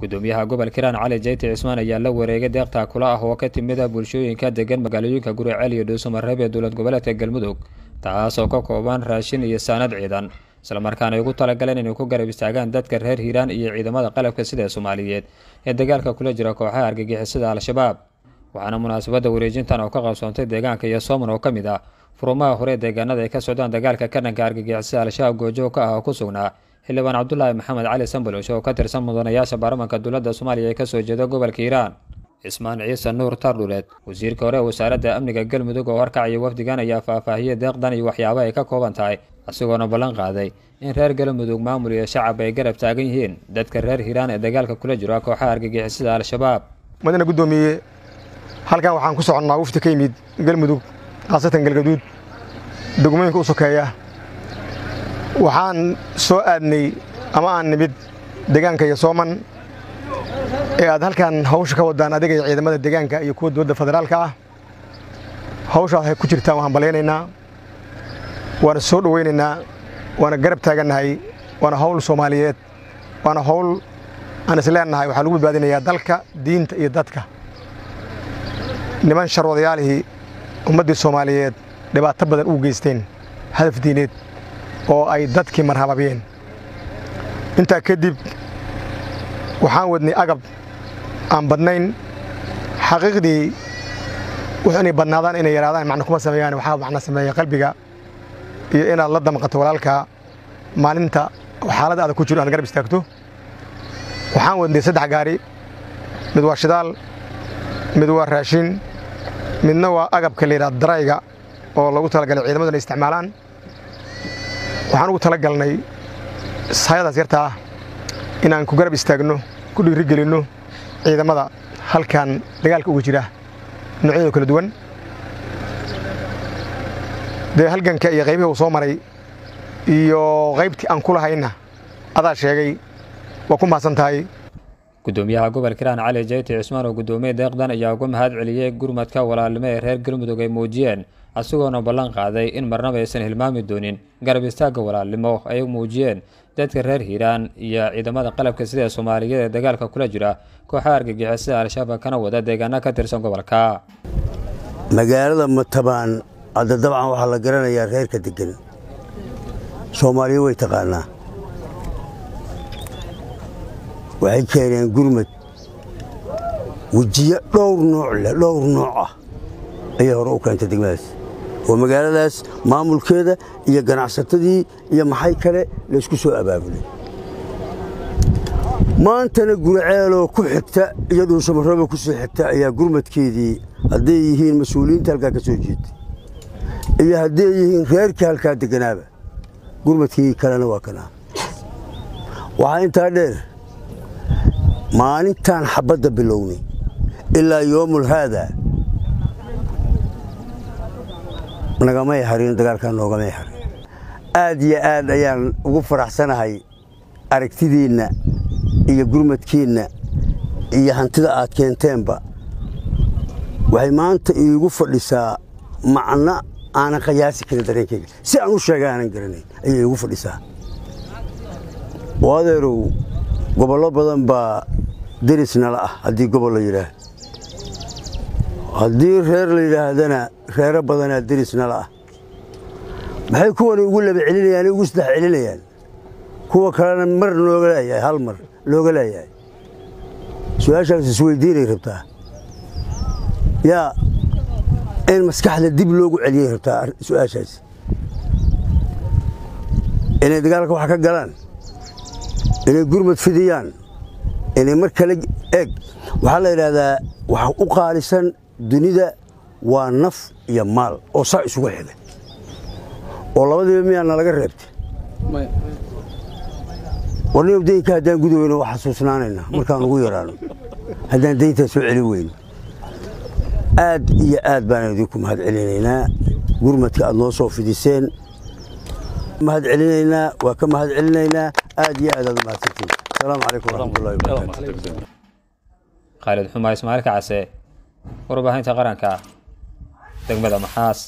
gudoomiyaha gobolka hiiraan cali jayti cismaan ayaa la wareegay deeqtaa kula ah oo ka timida bulshooyinka degan magaalooyinka guriceel iyo dhuusamareeb ee dowlad goboleedka galmudug taasoo ka kooban raashin iyo saanad ciidan. Islamarkaana ay ugu talagaleen inay ku garab istaagaan dadka reer hiiraan iyo ciidamada qalabka sida soomaaliyeed ee dagaalka kula jira kooxaha argagixisada al-shabaab. Waxaana munaasabadda wareejintan oo ka qabsoontay deegaanka iyo sooman oo ka mid ah furumaha hore deegaanada ay ka socdaan dagaalka ka dhanka argagixisada al-shabaab goojoog ka ah oo ku sugnaa xildhibaan cabdulaahi maxamed cali sambalosh oo ka tirsan mudanayaasha baarlamanka dowladda soomaaliya ee ka soo jeeda gobolka hiiraan. Cismaan ciise nuur tardhuleed wasiirka hore wasaaradda amniga galmudug oo horkacaya wafdigan ayaa faahfaahiyey deeqdan iyo waxyaaba ay ka kooban tahay isagoona ballan qaaday in reer galmudug maamul iyo shacab ay garab taagan yihiin. Dadka reer hiiraan ee dagaalka kula jiro kooxaha argagixisada al-shabaab. Madana guddoomiye halkan waxaan ku soconnaa wafdi ka yimid galmudug khaasatan galgaduud. Degmooyinka u sokeeya waxaan soo aadnay ama aan nimid deegaanka iyo sooman. Ee aad halkan hawsha ka wadaan adiga iyo ciidamada deegaanka iyo kuwa dowladda federaalka ah hawshaas waxay ku jirtaan waan balaynaynaa waana soo dhowaynaynaa waana garab taagannahay waana hawl soomaaliyeed waana hawl aan is leennahay waxaa lagu badbaadinayaa dalka diinta iyo dadka. Niman sharwadayaalihii ummaddii soomaaliyeed dhibaato badan u geysteen hadaf diineed oo ay dadkii marhababiyeen intaa kadib waxaan wadnay agab aan badnayn. Xaqiiqdii wuxuu inay badnaadaan inay yaraadaan macna kuma sameeyaan waxaa macna sameeya qalbiga iyo inaad la damqato walaalka maalinta. Xaaladda adag ku jiro aad garab istaagto. Waxaan wadnay saddex gaari. Mid waa shidaal mid waa raashin midna waa agabka layidhaha darayga oo lagu talagalay ciidamadu inay isticmaalaan waxaan ugu tala galnay sayadaas yartaa inaan ku garab istaagno ku dhiirigelinno ciidamada halkan dagaalka uga jira noocyada kala duwan. Dee halganka iyo qaybihii uu soo maray iyo qaybtii aan ku lahayna adaa sheegay waa ku mahadsan tahay gudoomiyaha gobolka hiiraan cali jayti cismaan oo guddoomiye deeqdan ayaa uga mahad celiyey gurmadka walaalnimo ee reer galmudug ay muujiyeen asigoona ballan qaaday in marnaba aysan hilmaami doonin garab istaagga walaalnimo ay muujiyeen dadka reer hiiraan iyo ciidamada qalabka sida soomaaliyeed ee dagaalka kula jira kooxaha argagixisada al-shabaab kana wada deegaano ka tirsan gobolka. Magaalada matabaan hadda dabcan waxaa la garanayaa reerka degan soomaaliya way taqaanaa waxay keeneen gurmad. Wejiyo dhowr nooc leh dhowr nooc ah. Ayay hore u keentay degmadaas. Oo magaaladaas maamulkeeda iyo ganacsatadii iyo maxay kale laysku soo abaabulay. Maantana guraceeloo ku xigta iyo dhuushamarooba ku soo xigta ayaa gurmadkeedii hadday yihiin mas'uuliyiinta halkaa ka soo jeedtay iyo hadday yihiin reerkii halkaa degganaaba gurmadkii kalena waa kanaa waxaa intaa dheer maalintaan xabbadda bilownay ilaa yoomul haadaa nagamay harin dagaalkaa noogamay harin. Aad iyo aad ayaan ugu faraxsanahay aragtidiinna iyo gurmadkiinna iyo hantida aad keenteenba. Waxay maanta iigu fadhisaa macno aanan qayaasi karin dareenkayga. Si aan u sheega aanan garanayn ayay iigu fadhisaa. Adeerow gobollo badan baa derisnala ah haddii gobol la yidhaah. Haddii reer la yidhaahdana reero badanaa derisnala ah maxay kuwani ugu laba celinayaan ugu saddex celinayaan? Kuwa kalena mar looga leeyahay hal mar looga leeyahay. Su'aashaas isweydiinay rabtaa yaa in maskaxda dib loogu celiyay rabtaa su'aashaas inay dagaalka wax ka galaan inay gurmad fidiyaan mar kale eeg. Waxaa la yidhaahdaa waxa u qaalisan dunida waa naf iyo maal oo saa isugu xiga oo labadiiba miyaana laga reebtay? Warniyow daynka haddaan gudi weyno waa xasuusnaanayna markaan ugu yaraano. Haddaan dayntaa soo celin weyno. Aad iyo aad baan idinku mahad celinaynaa. Gurmadka aad noo soo fidiseen. Mahad celinaynaa waa ka mahad celinaynaa. Aad iyo aad aad u asalaamu calaykum waraxmatullahi wabarakaatu khaalid xumaa ismaaciil kacase warbaahinta qaranka degmada maxaas